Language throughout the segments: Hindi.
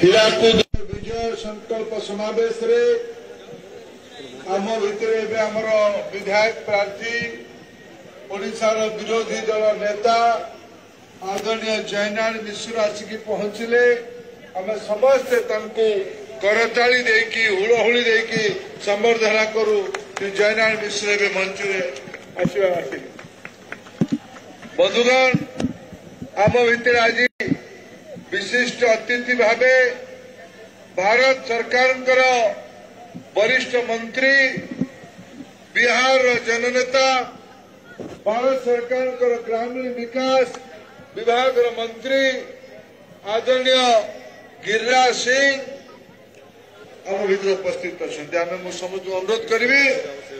ହୀରାକୁଦ ବିଜୟ ସଂକଳ୍ପ ସମାବେଶରେ ଆମ ଭିତରେ ଏବେ ଆମର ବିଧାୟକ ପ୍ରାର୍ଥୀ ଓଡ଼ିଶାର ବିରୋଧୀ ଦଳ ନେତା ଆଦରଣୀୟ ଜୟନାରାୟଣ ମିଶ୍ର ଆସିକି ପହଞ୍ଚିଲେ। ଆମେ ସମସ୍ତେ ତାଙ୍କୁ କରତାଳି ଦେଇକି ହୁଳହୁଳି ଦେଇକି ସମ୍ବର୍ଦ୍ଧନା କରୁ। ଶ୍ରୀ ଜୟନାରାୟଣ ମିଶ୍ର ଏବେ ମଞ୍ଚରେ ଆସିବା ଆସିଲେ ବନ୍ଧୁଗଣ ଆମ ଭିତରେ ଆଜି ବିଶିଷ୍ଟ ଅତିଥି ଭାବେ ଭାରତ ସରକାରଙ୍କର ବରିଷ୍ଠ ମନ୍ତ୍ରୀ ବିହାରର ଜନନେତା ଭାରତ ସରକାରଙ୍କର ଗ୍ରାମୀଣ ବିକାଶ ବିଭାଗର ମନ୍ତ୍ରୀ ଆଦରଣୀୟ ଗିରିରାଜ ସିଂ ଆମ ଭିତରେ ଉପସ୍ଥିତ ଅଛନ୍ତି ଆମେ ମୁଁ ସମସ୍ତଙ୍କୁ ଅନୁରୋଧ କରିବି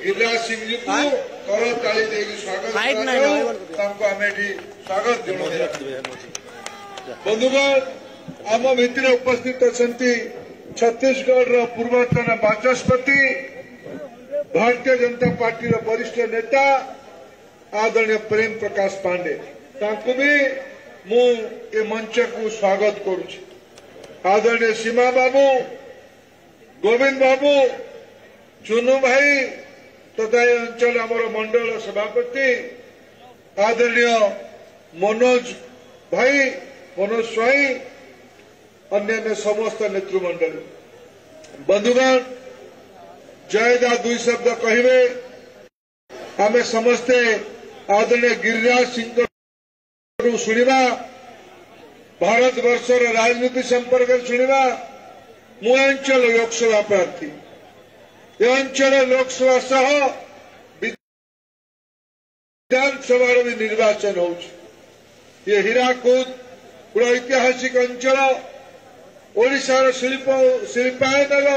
ଗିରିରାଜ ସିଂଜୀଙ୍କୁ କର ତାଳି ଦେଇକି ସ୍ୱାଗତ କରାଯାଉ ତାଙ୍କୁ ଆମେ ଏଠି ସ୍ୱାଗତ ଜଣାଉ ବନ୍ଧୁଗଣ ଆମ ଭିତରେ ଉପସ୍ଥିତ ଅଛନ୍ତି ଛତିଶଗଡ଼ର ପୂର୍ବତନ ବାଚସ୍ପତି ଭାରତୀୟ ଜନତା ପାର୍ଟିର ବରିଷ୍ଠ ନେତା ଆଦରଣୀୟ ପ୍ରେମ ପ୍ରକାଶ ପାଣ୍ଡେ ତାଙ୍କୁ ବି ମୁଁ ଏ ମଞ୍ଚକୁ ସ୍ୱାଗତ କରୁଛି ଆଦରଣୀୟ ସୀମା ବାବୁ ଗୋବିନ୍ଦ ବାବୁ ଚୁନୁ ଭାଇ ତଥା ଏ ଅଞ୍ଚଳ ଆମର ମଣ୍ଡଳ ସଭାପତି ଆଦରଣୀୟ ମନୋଜ ଭାଇ ମନୋଜ ସ୍ୱାଇଁ ଅନ୍ୟାନ୍ୟ ସମସ୍ତ ନେତୃମଣ୍ଡଳୀ ବନ୍ଧୁଗଣ ଜୟଦା ଦୁଇ ଶବ୍ଦ କହିବେ ଆମେ ସମସ୍ତେ ଆଦରଣୀୟ ଗିରିରାଜ ସିଂହରୁ ଶୁଣିବା ଭାରତବର୍ଷର ରାଜନୀତି ସମ୍ପର୍କରେ ଶୁଣିବା ମୁଁ ଏ ଅଞ୍ଚଳ ଲୋକସଭା ପ୍ରାର୍ଥୀ ଏ ଅଞ୍ଚଳ ଲୋକସଭା ସହ ବିଧାନସଭାର ବି ନିର୍ବାଚନ ହେଉଛି ଇଏ ହୀରାକୁଦ ଗୋଟେ ଐତିହାସିକ ଅଞ୍ଚଳ ଓଡ଼ିଶାର ଶିଳ୍ପ ଶିଳ୍ପାୟନର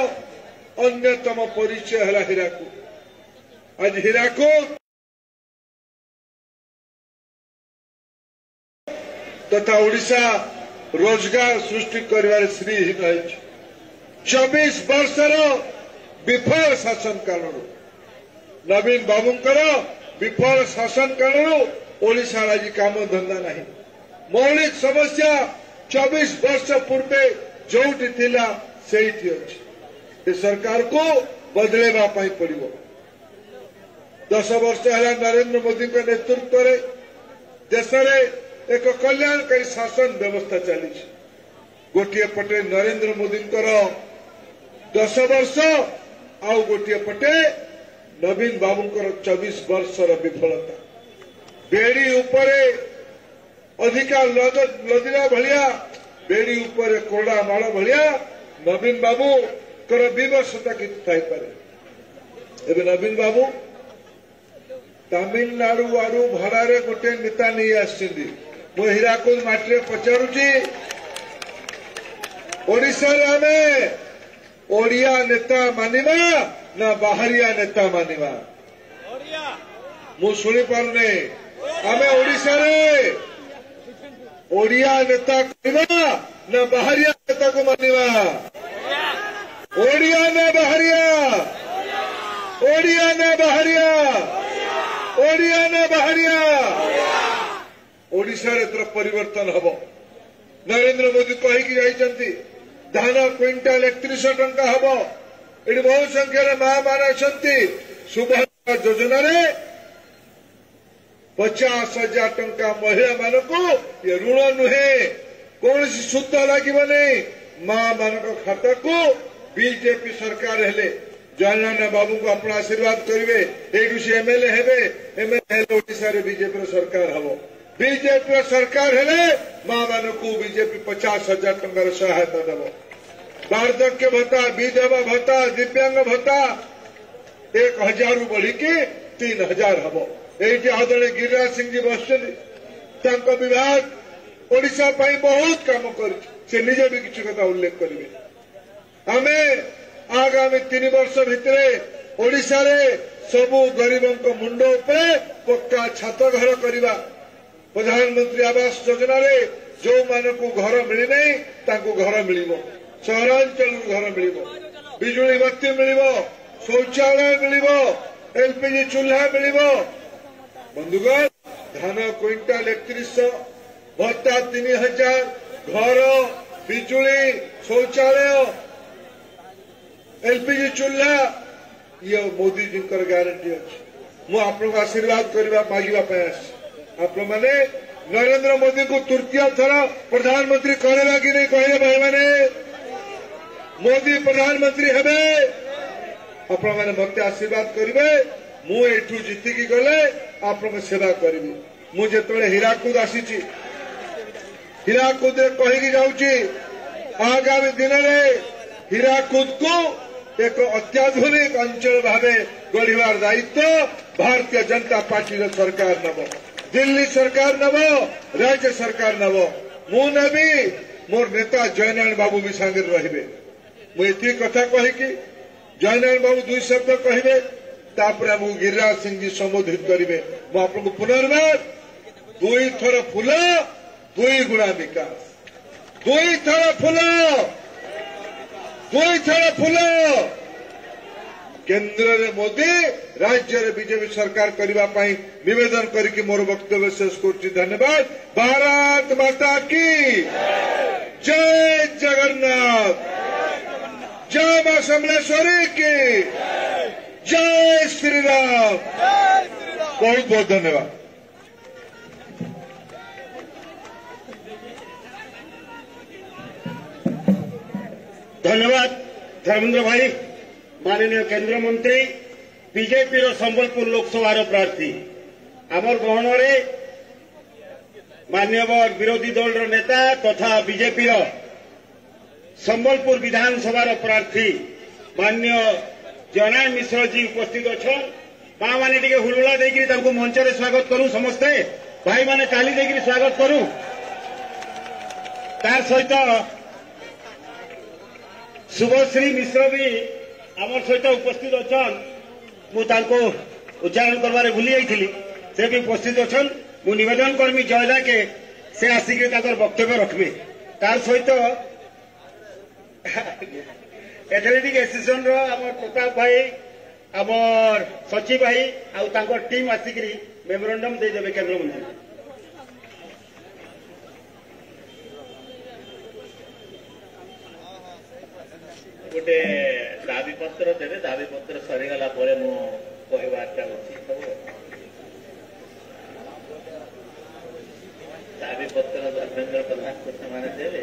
ଅନ୍ୟତମ ପରିଚୟ ହେଲା ହୀରାକୁଦ ଆଜି ହୀରାକୁଦ ତଥା ଓଡ଼ିଶା ରୋଜଗାର ସୃଷ୍ଟି କରିବାରେ ଶ୍ରୀହୀନ ହୋଇଛି ଚବିଶ ବର୍ଷର ବିଫଳ ଶାସନ କାଳରୁ ନବୀନ ବାବୁଙ୍କର ବିଫଳ ଶାସନ କାଳରୁ ଓଡ଼ିଶାର ଆଜି କାମ ଧନ୍ଦା ନାହିଁ ମୌଳିକ ସମସ୍ୟା ଚବିଶ ବର୍ଷ ପୂର୍ବେ ଯୋଉଠି ଥିଲା ସେଇଠି ଅଛି ଏ ସରକାରକୁ ବଦଳେଇବା ପାଇଁ ପଡ଼ିବ ଦଶ ବର୍ଷ ହେଲା ନରେନ୍ଦ୍ର ମୋଦିଙ୍କ ନେତୃତ୍ୱରେ ଦେଶରେ ଏକ କଲ୍ୟାଣକାରୀ ଶାସନ ବ୍ୟବସ୍ଥା ଚାଲିଛି ଗୋଟିଏ ପଟେ ନରେନ୍ଦ୍ର ମୋଦିଙ୍କର ଦଶ ବର୍ଷ ଆଉ ଗୋଟିଏ ପଟେ ନବୀନ ବାବୁଙ୍କର ଚବିଶ ବର୍ଷର ବିଫଳତା ବେଡି ଉପରେ ଅଧିକା ଲଦିଲା ଭଳିଆ ବେଡି ଉପରେ କୋଡ଼ା ମାଳ ଭଳିଆ ନବୀନ ବାବୁଙ୍କର ବିବଶତା କିଛି ଥାଇପାରେ ଏବେ ନବୀନ ବାବୁ ତାମିଲନାଡୁ ଆଡୁ ଭଡାରେ ଗୋଟିଏ ନେତା ନେଇ ଆସିଛନ୍ତି ମୁଁ ହୀରାକୁଦ ମାଟିରେ ପଚାରୁଛି ଓଡ଼ିଶାରେ ଆମେ ଓଡ଼ିଆ ନେତା ମାନିବା ନା ବାହାରିଆ ନେତା ମାନିବା ମୁଁ ଶୁଣିପାରୁନି ଆମେ ଓଡ଼ିଶାରେ ଓଡ଼ିଆ ନେତା କରିବା ନା ବାହାରିଆ ନେତାକୁ ମାନିବା ଓଡ଼ିଆ ନା ବାହାରିଆ ଓଡ଼ିଆ ନା ବାହାରିଆ ଓଡ଼ିଆ ନା ବାହାରିଆ ଓଡ଼ିଶାରେ ଏଥର ପରିବର୍ତ୍ତନ ହେବ ନରେନ୍ଦ୍ର ମୋଦି କହିକି ଯାଇଛନ୍ତି ଧାନ କ୍ୱିଣ୍ଟାଲ ଏକତିରିଶହ ଟଙ୍କା ହେବ ଏଠି ବହୁ ସଂଖ୍ୟାରେ ମା ମାନେ ଅଛନ୍ତି ସୁଭଦ୍ରା ଯୋଜନାରେ ପଚାଶ ହଜାର ଟଙ୍କା ମହିଳାମାନଙ୍କୁ ଏ ଋଣ ନୁହେଁ କୌଣସି ସୁଧ ଲାଗିବନି ମା ମାନଙ୍କ ଖାତାକୁ ବିଜେପି ସରକାର ହେଲେ ଜୟନାରାୟଣ ବାବୁଙ୍କୁ ଆପଣ ଆଶୀର୍ବାଦ କରିବେ ଏଇଠୁ ସେ ଏମ୍ଏଲ୍ଏ ହେବେ ଏମ୍ଏଲ୍ଏ ହେଲେ ଓଡ଼ିଶାରେ ବିଜେପିର ସରକାର ହେବ ବିଜେପିର ସରକାର ହେଲେ ମା ମାନଙ୍କୁ ବିଜେପି ପଚାଶ ହଜାର ଟଙ୍କାର ସହାୟତା ଦେବ ବାର୍ଦ୍ଧକ୍ୟ ଭତ୍ତା ବିଧବା ଭତ୍ତା ଦିବ୍ୟାଙ୍ଗ ଭତ୍ତା ଏକ ହଜାରରୁ ବଢିକି ତିନି ହଜାର ହେବ ଏଇଠି ଆଦରଣୀୟ ଗିରିରାଜ ସିଂଜୀ ବସିଛନ୍ତି ତାଙ୍କ ବିଭାଗ ଓଡ଼ିଶା ପାଇଁ ବହୁତ କାମ କରିଛି ସେ ନିଜେ ବି କିଛି କଥା ଉଲ୍ଲେଖ କରିବେ ଆମେ ଆଗାମୀ ତିନି ବର୍ଷ ଭିତରେ ଓଡ଼ିଶାରେ ସବୁ ଗରିବଙ୍କ ମୁଣ୍ଡ ଉପରେ ପକ୍କା ଛାତ ଘର କରିବା ପ୍ରଧାନମନ୍ତ୍ରୀ ଆବାସ ଯୋଜନାରେ ଯୋଉମାନଙ୍କୁ ଘର ମିଳିନାହିଁ ତାଙ୍କୁ ଘର ମିଳିବ ସହରାଞ୍ଚଳରୁ ଘର ମିଳିବ ବିଜୁଳି ବତି ମିଳିବ ଶୌଚାଳୟ ମିଳିବ ଏଲପିଜି ଚୁହ୍ଲା ମିଳିବ ବନ୍ଧୁଗଣ ଧାନ କ୍ୱିଣ୍ଟାଲ ଏକତିରିଶହ ଭତ୍ତା ତିନି ହଜାର ଘର ବିଜୁଳି ଶୌଚାଳୟ ଏଲପିଜି ଚୁଲା ଇଏ ମୋଦିଜୀଙ୍କର ଗ୍ୟାରେଣ୍ଟି ଅଛି ମୁଁ ଆପଣଙ୍କୁ ଆଶୀର୍ବାଦ କରିବା ମାଗିବା ପାଇଁ ଆସିଛି ଆପଣମାନେ ନରେନ୍ଦ୍ର ମୋଦିଙ୍କୁ ତୃତୀୟ ଥର ପ୍ରଧାନମନ୍ତ୍ରୀ କରିବା କି ନାହିଁ କହିଲେ ଭାଇମାନେ ମୋଦି ପ୍ରଧାନମନ୍ତ୍ରୀ ହେବେ ଆପଣମାନେ ମୋତେ ଆଶୀର୍ବାଦ କରିବେ ମୁଁ ଏଠୁ ଜିତିକି ଗଲେ ଆପଣଙ୍କ ସେବା କରିବି ମୁଁ ଯେତେବେଳେ ହୀରାକୁଦ ଆସିଛି ହୀରାକୁଦରେ କହିକି ଯାଉଛି ଆଗାମୀ ଦିନରେ ହୀରାକୁଦକୁ ଏକ ଅତ୍ୟାଧୁନିକ ଅଞ୍ଚଳ ଭାବେ ଗଢ଼ିବାର ଦାୟିତ୍ୱ ଭାରତୀୟ ଜନତା ପାର୍ଟିର ସରକାର ନେବ ଦିଲ୍ଲୀ ସରକାର ନେବ ରାଜ୍ୟ ସରକାର ନେବ ମୁଁ ନେବି ମୋର ନେତା ଜୟନାରାୟଣ ବାବୁ ବି ସାଙ୍ଗରେ ରହିବେ ମୁଁ ଏତିକି କଥା କହିକି ଜୟନାରାୟଣ ବାବୁ ଦୁଇ ଶବ୍ଦ କହିବେ ତାପରେ ଆମକୁ ଗିରିରାଜ ସିଂଜୀ ସମ୍ବୋଧିତ କରିବେ ମୁଁ ଆପଣଙ୍କୁ ପୁନର୍ବାର ଦୁଇ ଥର ଫୁଲ ଦୁଇ ଗୁଣା ବିକାଶ ଦୁଇ ଥର ଫୁଲ ଦୁଇ ଥର ଫୁଲ କେନ୍ଦ୍ରରେ ମୋଦି ରାଜ୍ୟରେ ବିଜେପି ସରକାର କରିବା ପାଇଁ ନିବେଦନ କରିକି ମୋର ବକ୍ତବ୍ୟ ଶେଷ କରୁଛି ଧନ୍ୟବାଦ ଭାରତ ମାତା କି ଜୟ ଜଗନ୍ନାଥ ଜୟ ମା ସମଲେଶ୍ୱରୀ କି ଜୟ ଶ୍ରୀରାମ ବହୁତ ବହୁତ ଧନ୍ୟବାଦ ଧନ୍ୟବାଦ ଧର୍ମେନ୍ଦ୍ର ଭାଇ ମାନନୀୟ କେନ୍ଦ୍ରମନ୍ତ୍ରୀ ବିଜେପିର ସମ୍ବଲପୁର ଲୋକସଭାର ପ୍ରାର୍ଥୀ ଆମର ଗହଣରେ ମାନ୍ୟବର ବିରୋଧୀ ଦଳର ନେତା ତଥା ବିଜେପିର ସମ୍ବଲପୁର ବିଧାନସଭାର ପ୍ରାର୍ଥୀ ମାନ୍ୟ জনায় মিশ্রজী উপস্থিত অছন। মা মানে টিকে হুলুলা দিয়ে তা মঞ্চরে স্বাগত করু সমস্তে ভাই মানে তালি দিয়ে স্বাগত করু তার সহিত শুভশ্রী মিশ্র বি আমার সহ উপস্থিত অছন মু তাঁকু উচ্চারণ করবার ভুলি যাই সে উপস্থিত অছন মু নিবেদন করমি জয়দাকে সে আসিকি তাঁর বক্তব্য রখবে তার সহিত ଏଥଲେଟିକ୍ ଆସୋସିଏସନର ଆମର ପ୍ରତାପ ଭାଇ ଆମର ସଚିବ ଭାଇ ଆଉ ତାଙ୍କର ଟିମ୍ ଆସିକିରି ମେମୋରାଣ୍ଡମ୍ ଦେଇଦେବେ କେନ୍ଦ୍ରମନ୍ତ୍ରୀ ଗୋଟେ ଦାବି ପତ୍ର ଦେବେ ଦାବି ପତ୍ର ସରିଗଲା ପରେ ମୁଁ କହିବାଟା ଉଚିତ ହବ ଦାବି ପତ୍ର ଧର୍ମେନ୍ଦ୍ର ପ୍ରଧାନକୁ ସେମାନେ ଦେବେ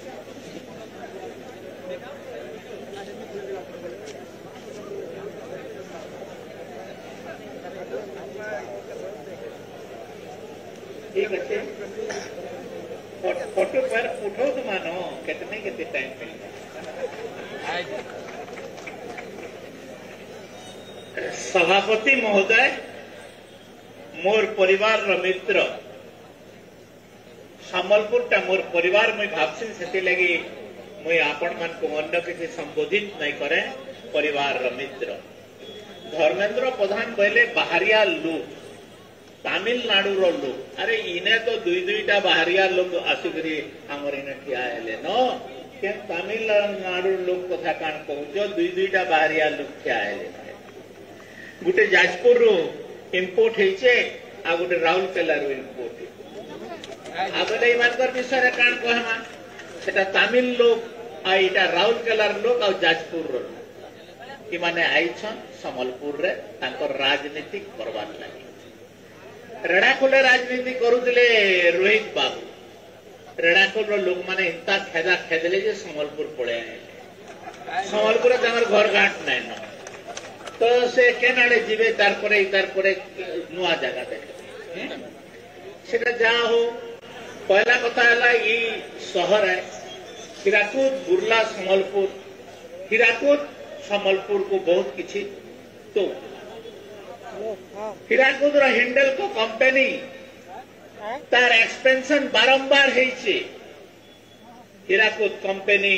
ସଭାପତି ମହୋଦୟ ମୋର ପରିବାରର ମିତ୍ର ସମ୍ବଲପୁରଟା ମୋର ପରିବାର ମୁଇଁ ଭାବସି ସେଥିଲାଗି ମୁଇଁ ଆପଣମାନଙ୍କୁ ଅନ୍ୟ କିଛି ସମ୍ବୋଧିତ ନାଇଁ କରେ ପରିବାରର ମିତ୍ର ଧର୍ମେନ୍ଦ୍ର ପ୍ରଧାନ କହିଲେ ବାହାରିଆ ଲୋକ ତାମିଲନାଡୁର ଲୋକ ଆରେ ଇନେ ତ ଦୁଇ ଦୁଇଟା ବାହାରିଆ ଲୋକ ଆସିକରି ଆମର ଇନେ ଠିଆ ହେଲେ ନ କେନ୍ ତାମିଲନାଡୁର ଲୋକ କଥା କାଣ କହୁଛ ଦୁଇ ଦୁଇଟା ବାହାରିଆ ଲୋକ ଠିଆ ହେଲେ ଗୋଟେ ଯାଜପୁରରୁ ଇମ୍ପୋର୍ଟ ହେଇଛେ ଆଉ ଗୋଟେ ରାଉରକେଲାରୁ ଇମ୍ପୋର୍ଟ ଆଉ ବୋଲେ ଏମାନଙ୍କର ବିଷୟରେ କାଣ କହମା ସେଟା ତାମିଲ ଲୋକ ଆଉ ଏଇଟା ରାଉରକେଲାର ଲୋକ ଆଉ ଯାଜପୁରର ଲୋକ ଏମାନେ ଆଇଛନ୍ ସମ୍ବଲପୁରରେ ତାଙ୍କର ରାଜନୀତି କରବାର ଲାଗି ରେଣାକୁଲେ ରାଜନୀତି କରୁଥିଲେ ରୋହିତ ବାବୁ ରେଣାକୁଲର ଲୋକମାନେ ଏନ୍ତା ଖେଦା ଖେଦଲେ ଯେ ସମ୍ବଲପୁର ପଳେଇ ଆଇଲେ ସମ୍ବଲପୁରରେ ତାଙ୍କର ଘର ଘାଟ তো সে কেনারে জিবে তারপরে তারপরে নোয়া জায়গা দেখে। সেটা যা হোক। পয়লা কথা হল এই শহর হীরাকুদ, বুর্লা সম্বলপুর হীরাকুদ সম্বলপুর কু বহুত কিছু তো। হীরাকুদ র কো কোম্পানি তার এক্সপেনশন বারম্বার হয়েছে। হীরাকুদ কোম্পানি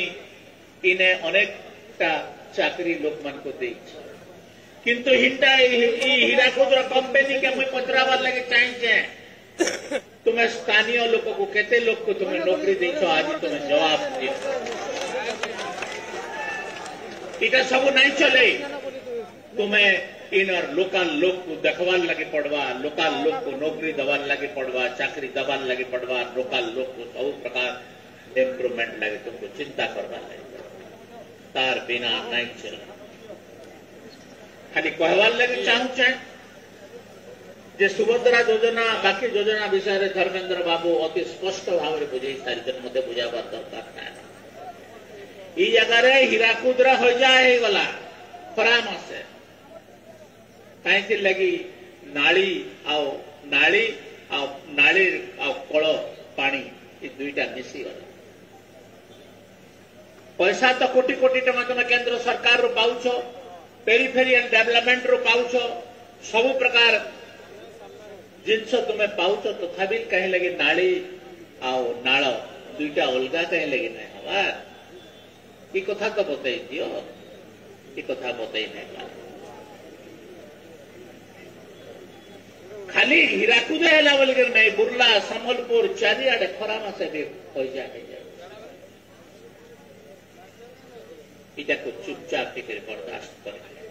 ইনে অনেকটা চাকরি লোক মানুষ দিয়েছে। किंतु हिंडा हीराखोद कंपनी के मुझे पचरावर लगे चाहिए तुम्हें स्थानीय लोगों को कहते लोग को तुम्हें नौकरी दी तो आज तुम्हें जवाब दिए इटा सब नहीं चले तुम्हें इन और लोकल लोग को देखवान लगे पड़वा लोकल लोग को नौकरी दवान लगे पड़वा चाकरी दवान लगे पड़वा लोकल लोग को सब प्रकार इम्प्रूवमेंट लगे तुमको चिंता करवा लगे तार बिना नहीं चलना ખાલી કહેવાને ચાહું છે જે સુભદ્রা যোজনা বাকি যোজনা বিষয়ে ধর্মেন্দ্র বাবু অতি স্পষ্ট ভাবে বুঝাই সারিছেন মধ্যে বুঝাবার দরকার না এই জায়গায় হীরাকুদরা হয়ে যায় হয়েগলা পরামর্শে কাইকি লাগি নাড়ি আও নাড়ি আও নাড়ির আও কল পানি এই দুইটা মিশিগলা পয়সা তো কোটি কোটি টাকা তুমি কেন্দ্র সরকার পাউছ ପାଉଛ ପେରିଫେରିଆନ୍ ଡେଭଲପମେଣ୍ଟରୁ ପାଉଛ ସବୁ ପ୍ରକାର ଜିନିଷ ତୁମେ ପାଉଛ ତଥାପି କାହିଁ ଲାଗି ନାଳି ଆଉ ନାଳ ଦୁଇଟା ଅଲଗା କାହିଁ ଲାଗି ନାହିଁ ହବା ଏ କଥା ତ ବତେଇ ଦିଅ ଏ କଥା ବତେଇ ନାହିଁ ପାରେ ଖାଲି ହୀରାକୁଦ ହେଲା ବୋଲିକରି ନାହିଁ ବୁର୍ଲା ସମ୍ବଲପୁର ଚାରିଆଡେ ଖରା ମାସେ ବି ପଇସା ହେଇଯାଏ ପିତା ଚୁପଚାପ ଟିକେ ବରଦାସ୍ତ କରିଥିଲେ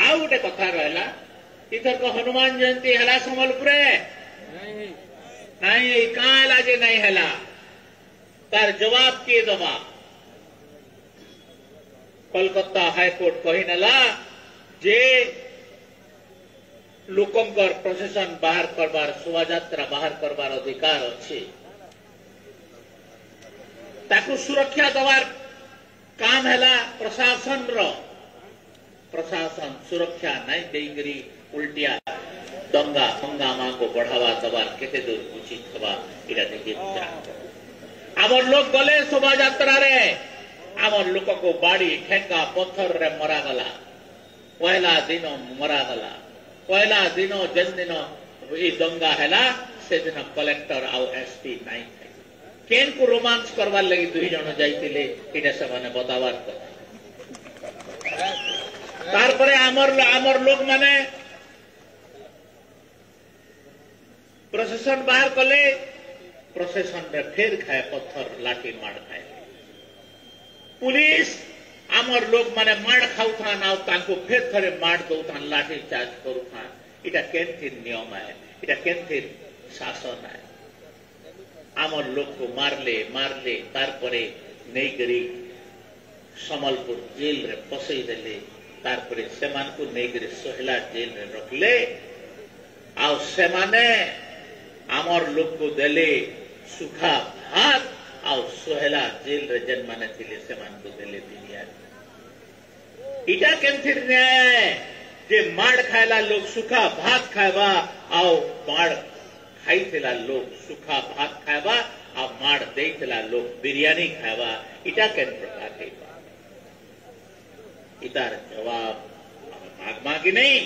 ଆଉ ଗୋଟେ କଥା ରହିଲା ଏଥରକ ହନୁମାନ ଜୟନ୍ତୀ ହେଲା ସମ୍ବଲପୁରରେ ନାଇଁ କାଁ ହେଲା ଯେ ନାଇଁ ହେଲା ତାର ଜବାବ କିଏ ଦେବା କଲକତ୍ତା ହାଇକୋର୍ଟ କହିନେଲା ଯେ ଲୋକଙ୍କର ପ୍ରସେସନ ବାହାର କରବାର ଶୋଭାଯାତ୍ରା ବାହାର କରବାର ଅଧିକାର ଅଛି ତାକୁ ସୁରକ୍ଷା ଦେବାର दबार काम है प्रशासन रो प्रशासन सुरक्षा नहीं देकरी उल्टिया दंगा हंगामा को बढ़ावा दबार केते दूर उचित हवा इरा देखिए आमर लोग गले शोभा यात्रा रे आमर लोक को बाड़ी ठेका पत्थर रे मरा गला पहला दिन मरा गला पहला दिन जेन दिन केन को रोमांस करवार लगे दुई जन जाने बतावार तार आमर आमर लोग माने प्रशासन बाहर कले प्रशासन रे फेर खाए, पत्थर लाठी माड़ खाए। पुलिस आमर लोग मैंने माड़ खाऊ था फेर थे माड़ दौ लाठी चार्ज करू था। इटा के नियम है इटा के शासन है ଆମର ଲୋକକୁ ମାରଲେ ମାରଲେ ତାରପରେ ନେଇକରି ସମ୍ବଲପୁର ଜେଲରେ ପସେଇ ଦେଲେ ତାରପରେ ସେମାନଙ୍କୁ ନେଇକରି ସୋହେଲା ଜେଲରେ ରଖିଲେ ଆଉ ସେମାନେ ଆମର ଲୋକକୁ ଦେଲେ ସୁଖା ଭାତ ଆଉ ସୋହେଲା ଜେଲରେ ଯେନ୍ମାନେ ଥିଲେ ସେମାନଙ୍କୁ ଦେଲେ ବିରିୟାନୀ ଇଟା କେମିତି ନ୍ୟାୟ ଯେ ମାଡ଼ ଖାଇଲା ଲୋକ ସୁଖା ଭାତ ଖାଇବା ଆଉ ମାଡ଼ खाईला लोक सुखा भात खावा आ माड देला लोक बिरयानी खावा इटा कैन प्रकार के इतार जवाब माग मागी नहीं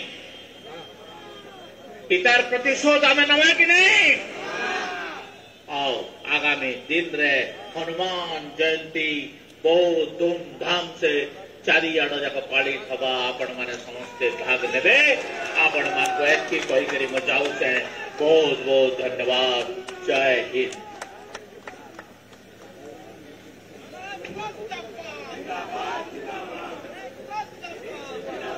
इतार प्रतिशोध हमें नवा की नहीं आओ, आगामी दिन रे हनुमान जयंती बहुत धूमधाम से चार जाक पाली हवा आपण मैंने समस्ते भाग ने आपण मान को एक कही मुझे बहुत बहुत धन्यवाद। जय हिंद।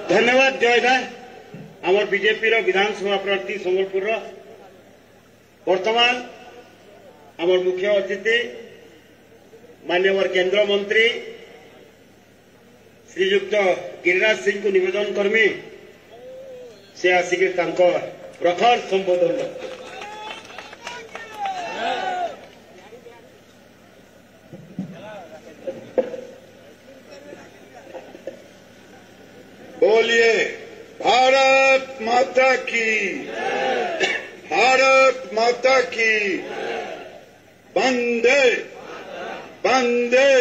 धन्यवाद, जय साह आम बीजेपी विधानसभा प्रार्थी समबलपुर वर्तमान आम मुख्य अतिथि, मान्यवर केन्द्र मंत्री श्रीजुक्त गिरिराज सिंह को निवेदन करमी से आसिक પ્રખર संबोधन बोलिए, भारत माता की, भारत माता की, बंदे बंदे,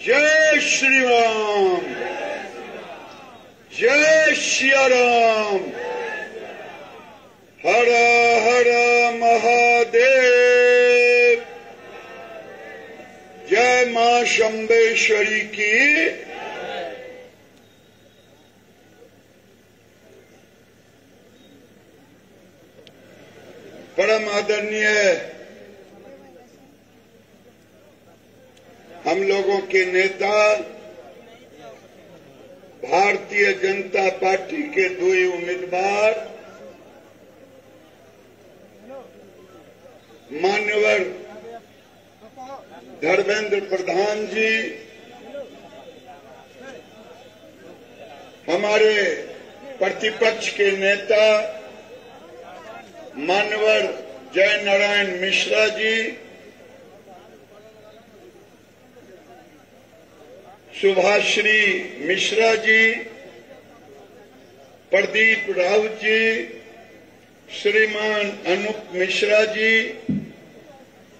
जय श्री राम, जय श्री राम। हर हर महादेव। जय माँ शंबेश्वरी की। परम आदरणीय, हम लोगों के नेता, भारतीय जनता पार्टी के दो उम्मीदवार मान्यवर धर्मेंद्र प्रधान जी, हमारे प्रतिपक्ष के नेता मानवर जय नारायण मिश्रा जी सुभाश्री मिश्रा जी, प्रदीप राउत जी, श्रीमान अनूप मिश्रा जी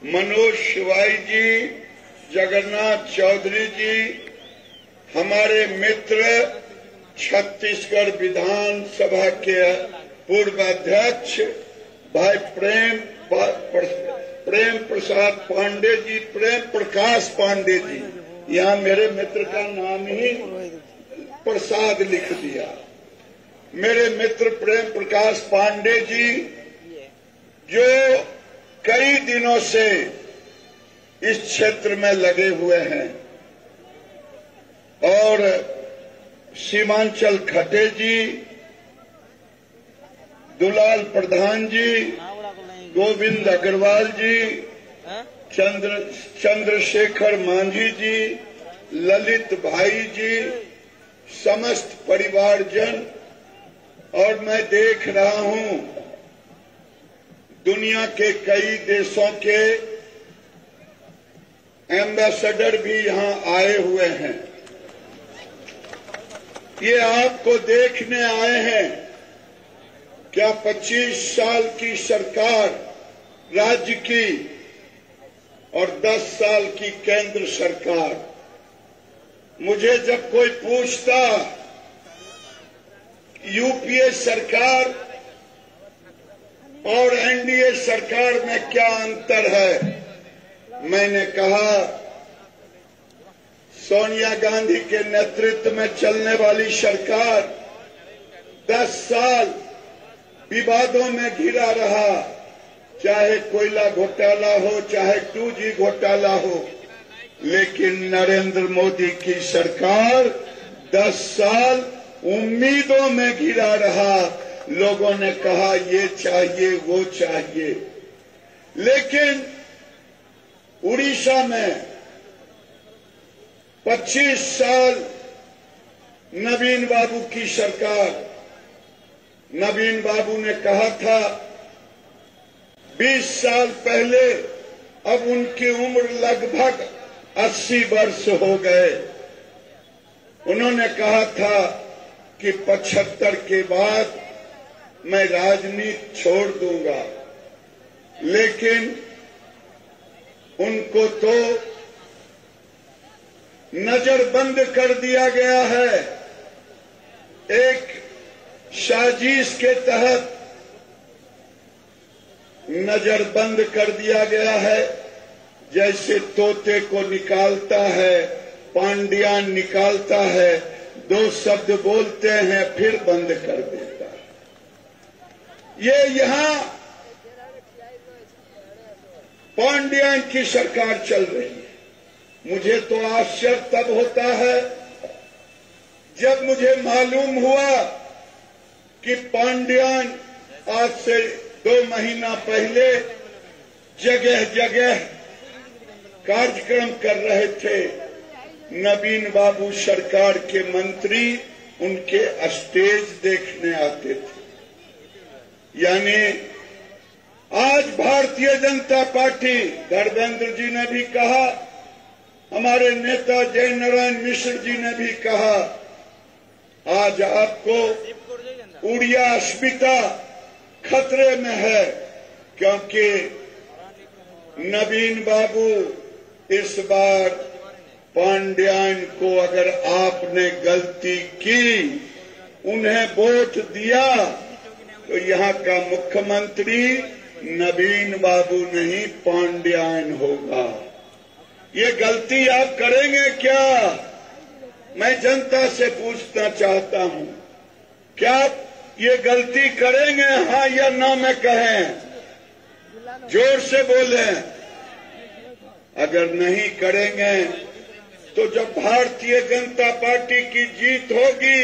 मनोज शिवाई जी, जगन्नाथ चौधरी जी, हमारे मित्र छत्तीसगढ़ विधानसभा के पूर्व अध्यक्ष भाई प्रेम प्रेम प्रसाद पांडे जी, प्रेम प्रकाश पांडे जी, यहाँ मेरे मित्र का नाम ही प्रसाद लिख दिया। मेरे मित्र प्रेम प्रकाश पांडे जी, जो कई दिनों से इस क्षेत्र में लगे हुए हैं। और सीमांचल खटे जी, दुलाल प्रधान जी, गोविंद अग्रवाल जी, चंद्र, चंद्रशेखर मांझी जी, ललित भाई जी, समस्त परिवारजन, और मैं देख रहा हूँ दुनिया के कई देशों के एम्बेसडर भी यहाँ आए हुए हैं। ये आपको देखने आए हैं क्या 25 साल की सरकार राज्य की और 10 साल की केंद्र सरकार। मुझे जब कोई पूछता, यूपीए सरकार और एनडीए सरकार में क्या अंतर है? मैंने कहा, सोनिया गांधी के नेतृत्व में चलने वाली सरकार 10 साल विवादों में घिरा रहा, चाहे कोयला घोटाला हो, चाहे टू जी घोटाला हो। लेकिन नरेंद्र मोदी की सरकार 10 साल उम्मीदों में घिरा रहा। लोगों ने कहा, ये चाहिए, वो चाहिए। लेकिन उड़ीसा में 25 साल नवीन बाबू की सरकार, नवीन बाबू ने कहा था 20 साल पहले अब उनकी उम्र लगभग 80 वर्ष हो गए। उन्होंने कहा था कि 75 के बाद मैं राजनीति छोड़ दूँगा। लेकिन उनको तो नजरबंद कर दिया गया है। एक साजिश के तहत नजरबंद कर दिया गया है। जैसे तोते को निकालता है पांडियान निकालता है, दो शब्द बोलते हैं, फिर बंद कर देता ये यहाँ पांडियान की सरकार चल रही है। मुझे तो आश्चर्य तब होता है जब मुझे मालूम हुआ कि पांड्यान आज से दो महीना पहले जगह जगह कार्यक्रम कर रहे थे। नवीन बाबू सरकार के मंत्री उनके स्टेज देखने आते थे। यानी आज भारतीय जनता पार्टी धर्मेंद्र जी ने भी कहा, हमारे नेता जय नारायण मिश्र जी ने भी कहा, आज आपको उड़िया अस्मिता खतरे में है, क्योंकि नवीन बाबू इस बार पांड्यान को अगर आपने गलती की, उन्हें वोट दिया तो यहाँ का मुख्यमंत्री नवीन बाबू नहीं पांड्यान होगा। ये गलती आप करेंगे क्या? मैं जनता से पूछना चाहता हूँ, क्या आप ये गलती करेंगे? हाँ या ना मैं कहें? ज़ोर से बोले। अगर नहीं करेंगे तो जब भारतीय जनता पार्टी की जीत होगी,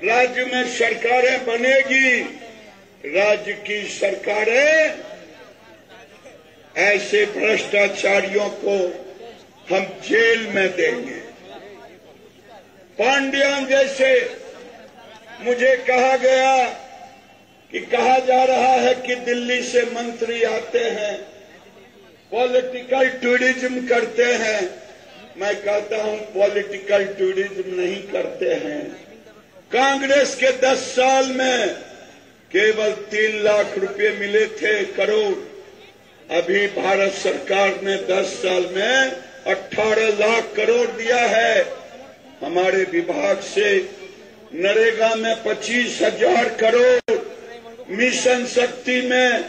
राज्य में सरकारें बनेगी राज्य की सरकारें ऐसे भ्रष्टाचारियों को हम जेल में देंगे। पांड्यान जैसे मुझे कहा गया कि कहा जा रहा है कि दिल्ली से मंत्री आते हैं, पॉलिटिकल टूरिज़्म करते हैं। मैं कहता हूँ, पॉलिटिकल टूरिज़्म नहीं करते हैं। कांग्रेस के 10 साल में केवल तीन लाख रुपए मिले थे, करोड़। अभी भारत सरकार ने 10 साल में 18 लाख करोड़ दिया है। हमारे विभाग से नरेगा में पच्चीस हज़ार करोड़, मिशन शक्ति में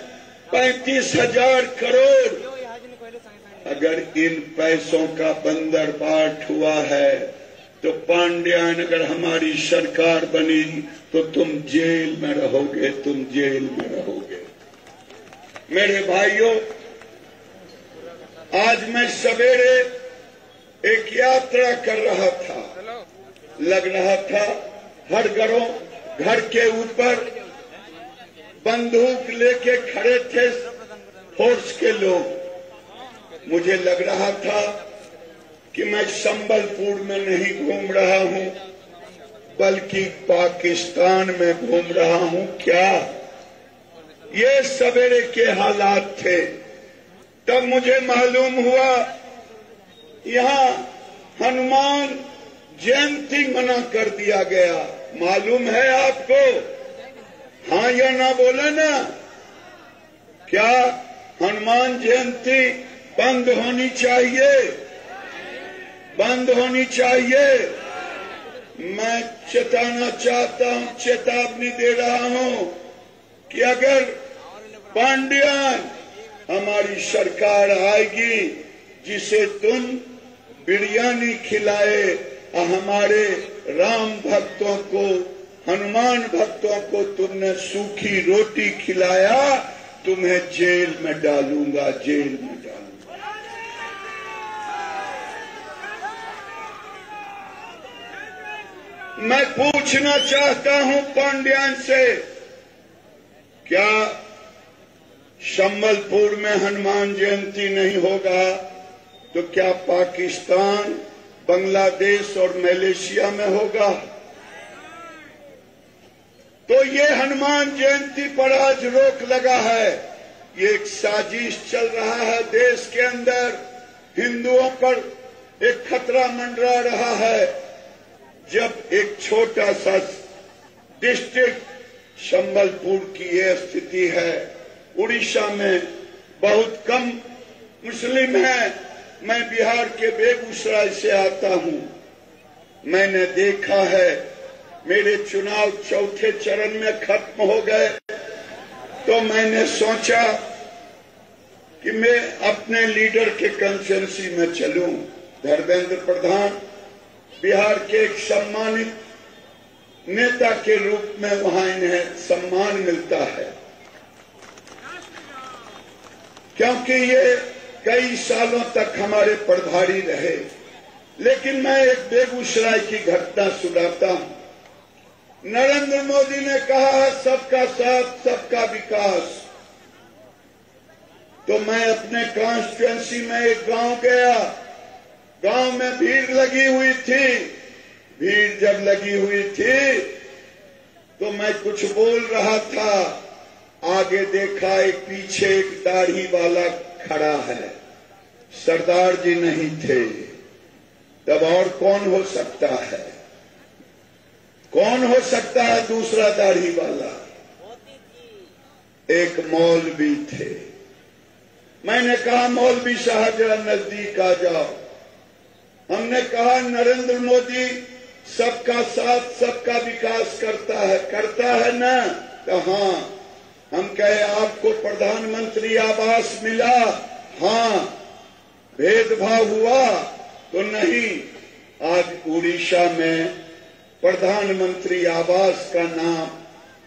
पैंतीस हज़ार करोड़। अगर इन पैसों का बंदर बाट हुआ है तो पांड्यान अगर हमारी सरकार बनी तो तुम जेल में रहोगे, तुम जेल में रहोगे। मेरे भाइयों, आज मैं सवेरे एक यात्रा कर रहा था। लग रहा था हर घरों, घर के ऊपर बंदूक लेके खड़े थे फोर्स के लोग। मुझे लग रहा था कि मैं संबलपुर में नहीं घूम रहा हूँ, बल्कि पाकिस्तान में घूम रहा हूँ। क्या? ये सवेरे के हालात थे। तब मुझे मालूम हुआ, यहाँ हनुमान जयंती मना कर दिया गया। मालूम है आपको? हाँ या ना बोले ना? क्या हनुमान जयंती बंद होनी चाहिए? बंद होनी चाहिए। मैं चेताना चाहता हूँ, चेतावनी दे रहा हूँ कि अगर पांड्यान हमारी सरकार आएगी, जिसे तुम बिरयानी खिलाए, और हमारे राम भक्तों को, हनुमान भक्तों को तुमने सूखी रोटी खिलाया, तुम्हें जेल में डालूँगा, जेल में। मैं पूछना चाहता हूँ पांड्यान से, क्या संबलपुर में हनुमान जयंती नहीं होगा? तो क्या पाकिस्तान, बांग्लादेश और मलेशिया में होगा? तो ये हनुमान जयंती पर आज रोक लगा है। ये एक साजिश चल रहा है देश के अंदर। हिंदुओं पर एक खतरा मंडरा रहा है। जब एक छोटा सा डिस्ट्रिक्ट संबलपुर की यह स्थिति है, उड़ीसा में बहुत कम मुस्लिम है। मैं बिहार के बेगूसराय से आता हूँ। मैंने देखा है, मेरे चुनाव चौथे चरण में खत्म हो गए। तो मैंने सोचा कि मैं अपने लीडर के कंसेंसी में चलूँ। धर्मेंद्र प्रधान बिहार के एक सम्मानित नेता के रूप में वहाँ इन्हें सम्मान मिलता है। क्योंकि ये कई सालों तक हमारे प्रभारी रहे, लेकिन मैं एक बेगूसराय की घटना सुनाता हूँ। नरेंद्र मोदी ने कहा है सबका साथ, सबका विकास। तो मैं अपने कॉन्स्टिट्युएंसी में एक गाँव गया गाँव में भीड़ लगी हुई थी। भीड़ जब लगी हुई थी तो मैं कुछ बोल रहा था। आगे देखा, एक पीछे एक दाढ़ी वाला खड़ा है। सरदार जी नहीं थे। तब और कौन हो सकता है? कौन हो सकता है दूसरा दाढ़ी वाला? एक मौलवी थे। मैंने कहा, मौलवी साहब, जरा नज़दीक आ जाओ। हमने कहा, नरेंद्र मोदी सबका साथ, सबका विकास करता है। करता है ना? तो हाँ हम कहे, आपको प्रधानमंत्री आवास मिला? हाँ भेदभाव हुआ? तो नहीं। आज उड़ीसा में प्रधानमंत्री आवास का नाम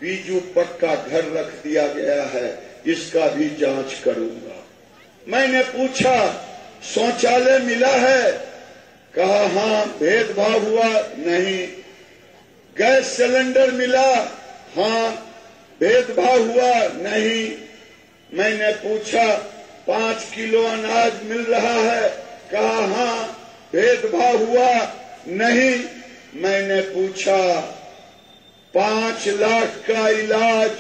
बीजू पक्का घर रख दिया गया है। इसका भी जाँच करूँगा। मैंने पूछा, शौचालय मिला है? कहा हाँ भेदभाव हुआ, नहीं। गैस सिलेंडर मिला हाँ भेदभाव हुआ, नहीं। मैंने पूछा, पाँच किलो अनाज मिल रहा है? कहा हाँ भेदभाव हुआ, नहीं। मैंने पूछा, पाँच लाख का इलाज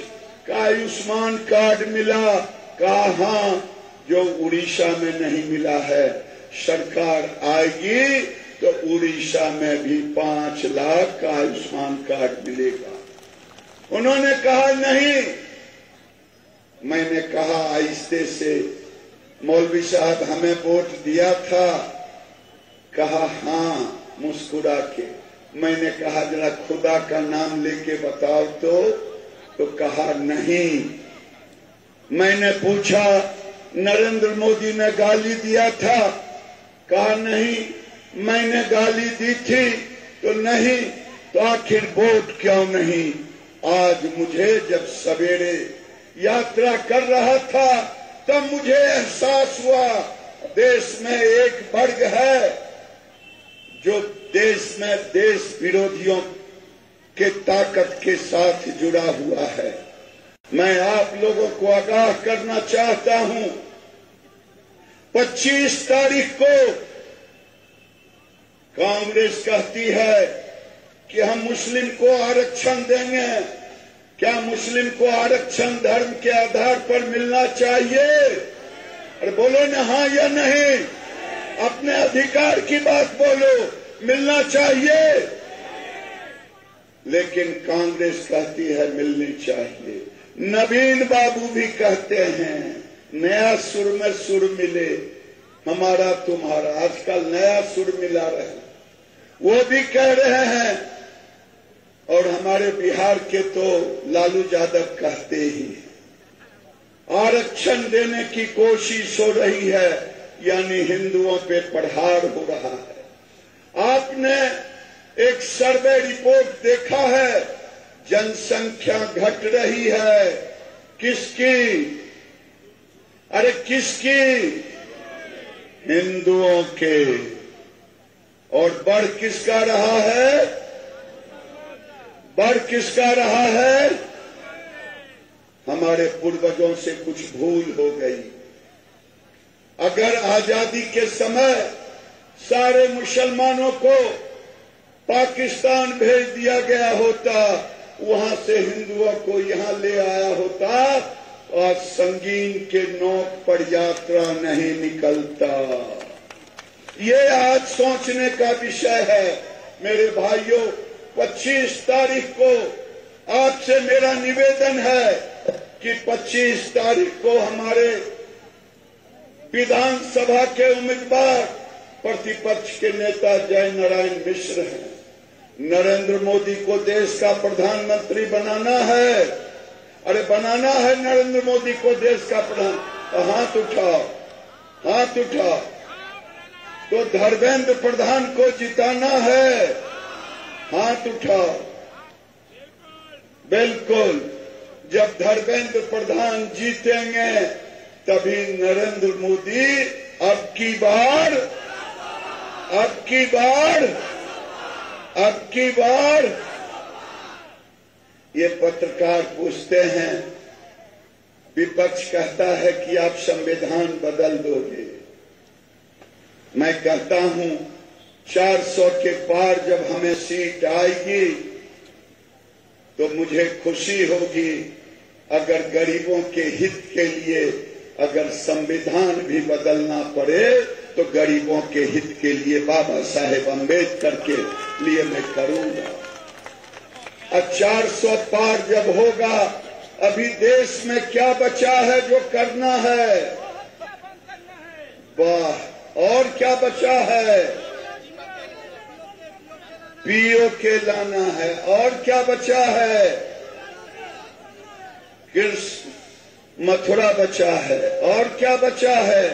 का आयुष्मान कार्ड मिला। कहा हाँ जो उड़ीसा में नहीं मिला है। सरकार आएगी तो उड़ीसा में भी पाँच लाख का आयुष्मान कार्ड मिलेगा। उन्होंने कहा, नहीं। मैंने कहा, आहिस्ते से। मौलवी साहब हमें वोट दिया था। कहा हाँ मुस्कुरा के। मैंने कहा, जरा खुदा का नाम लेके बताओ तो। तो कहा, नहीं। मैंने पूछा, नरेंद्र मोदी ने गाली दिया था? कहा, नहीं, मैंने गाली दी थी तो नहीं तो आखिर वोट क्यों नहीं? आज मुझे जब सवेरे यात्रा कर रहा था, तब मुझे एहसास हुआ, देश में एक वर्ग है, जो देश में देश विरोधियों के ताकत के साथ जुड़ा हुआ है। मैं आप लोगों को आगाह करना चाहता हूँ 25 तारीख को कांग्रेस कहती है कि हम मुस्लिम को आरक्षण देंगे। क्या मुस्लिम को आरक्षण धर्म के आधार पर मिलना चाहिए? और बोलो ना हाँ या नहीं? अपने अधिकार की बात बोलो, मिलना चाहिए। लेकिन कांग्रेस कहती है, मिलनी चाहिए। नवीन बाबू भी कहते हैं नया सुर में सुर मिले, हमारा तुम्हारा। आजकल नया सुर मिला रहे। वो भी कह रहे हैं, और हमारे बिहार के तो लालू यादव कहते ही आरक्षण देने की कोशिश हो रही है, यानी हिंदुओं पे प्रहार हो रहा है। आपने एक सर्वे रिपोर्ट देखा है, जनसंख्या घट रही है। किसकी? अरे किसकी? हिंदुओं के। और बढ़ किसका रहा है? बढ़ किसका रहा है? हमारे पूर्वजों से कुछ भूल हो गई। अगर आज़ादी के समय सारे मुसलमानों को पाकिस्तान भेज दिया गया होता, वहाँ से हिंदुओं को यहाँ ले आया होता और संगीन के नोक पर यात्रा नहीं निकलता। ये आज सोचने का विषय है, मेरे भाइयों 25 तारीख को आपसे मेरा निवेदन है कि 25 तारीख को हमारे विधानसभा के उम्मीदवार प्रतिपक्ष के नेता जय नारायण मिश्र हैं। नरेंद्र मोदी को देश का प्रधानमंत्री बनाना है। अरे बनाना है नरेंद्र मोदी को देश का प्रधान। तो हाथ उठाओ हाथ उठाओ। तो धर्मेंद्र प्रधान को जिताना है। हाथ उठाओ। बिल्कुल, जब धर्मेंद्र प्रधान जीतेंगे, तभी नरेंद्र मोदी अब की बार, अब की बार, अब की बार ये पत्रकार पूछते हैं, विपक्ष कहता है कि आप संविधान बदल दोगे। मैं कहता हूँ 400 के पार जब हमें सीट आएगी तो मुझे खुशी होगी, अगर गरीबों के हित के लिए अगर संविधान भी बदलना पड़े तो गरीबों के हित के लिए बाबा साहेब अंबेडकर के लिए मैं करूँगा। और 400 पार जब होगा, अभी देश में क्या बचा है जो करना है? वाह, और क्या बचा है? पीओ के लाना है, और क्या बचा है? कृष्ण, मथुरा बचा है, और क्या बचा है?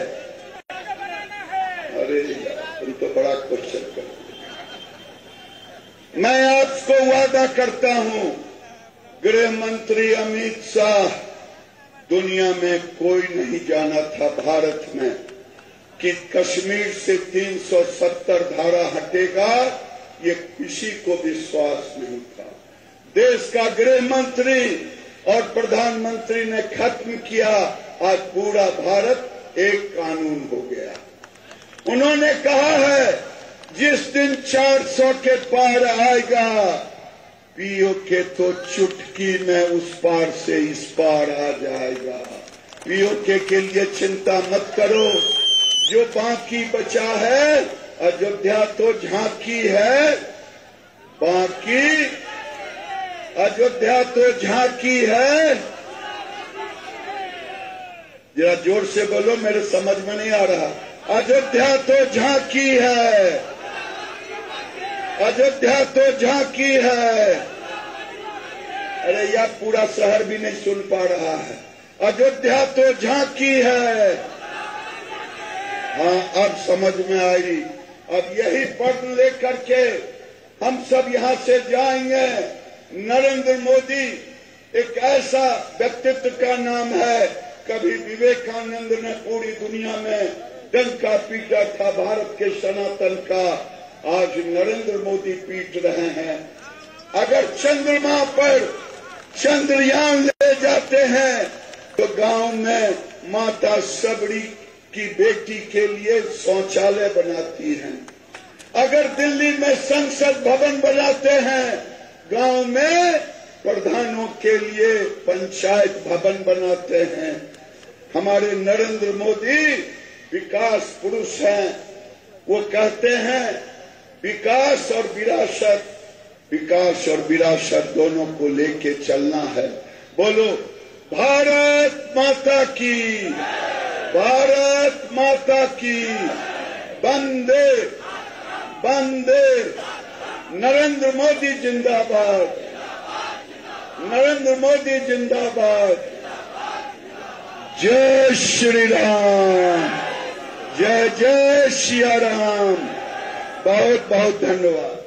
अरे, तुम तो बड़ा क्वेश्चन कर मैं आपको वादा करता हूँ, गृह मंत्री अमित शाह, दुनिया में कोई नहीं जाना था भारत में कि कश्मीर से 370 धारा हटेगा, ये किसी को विश्वास नहीं था। देश का गृह मंत्री और प्रधानमंत्री ने खत्म किया, आज पूरा भारत एक कानून हो गया। उन्होंने कहा है जिस दिन 400 के पार आएगा पीओ के तो चुटकी में उस पार से इस पार आ जाएगा। पीओ के, के लिए चिंता मत करो जो बाकी बचा है अयोध्या तो झांकी है। बाकी अयोध्या तो झांकी है। जरा ज़ोर से बोलो मेरे समझ में नहीं आ रहा। अयोध्या तो झांकी है। अयोध्या तो झांकी है। अरे, यह पूरा शहर भी नहीं सुन पा रहा है। अयोध्या तो झांकी है। हाँ अब समझ में आई। अब यही पढ़ लेकर के हम सब यहाँ से जाएँगे। नरेंद्र मोदी एक ऐसा व्यक्तित्व का नाम है। कभी विवेकानंद ने पूरी दुनिया में डंका पीटा था, भारत के सनातन का। आज नरेंद्र मोदी पीट रहे हैं। अगर चंद्रमा पर चंद्रयान ले जाते हैं तो गाँव में माता सबरी की बेटी के लिए शौचालय बनाती हैं। अगर दिल्ली में संसद भवन बनाते हैं, गाँव में प्रधानों के लिए पंचायत भवन बनाते हैं। हमारे नरेंद्र मोदी विकास पुरुष हैं। वो कहते हैं विकास और विरासत, विकास और विरासत दोनों को लेके चलना है। बोलो, भारत माता की, भारत माता की, बंदे बंदे, नरेंद्र मोदी जिंदाबाद, नरेंद्र मोदी जिंदाबाद। जय श्री राम, जय जय सिया राम। बहुत बहुत धन्यवाद।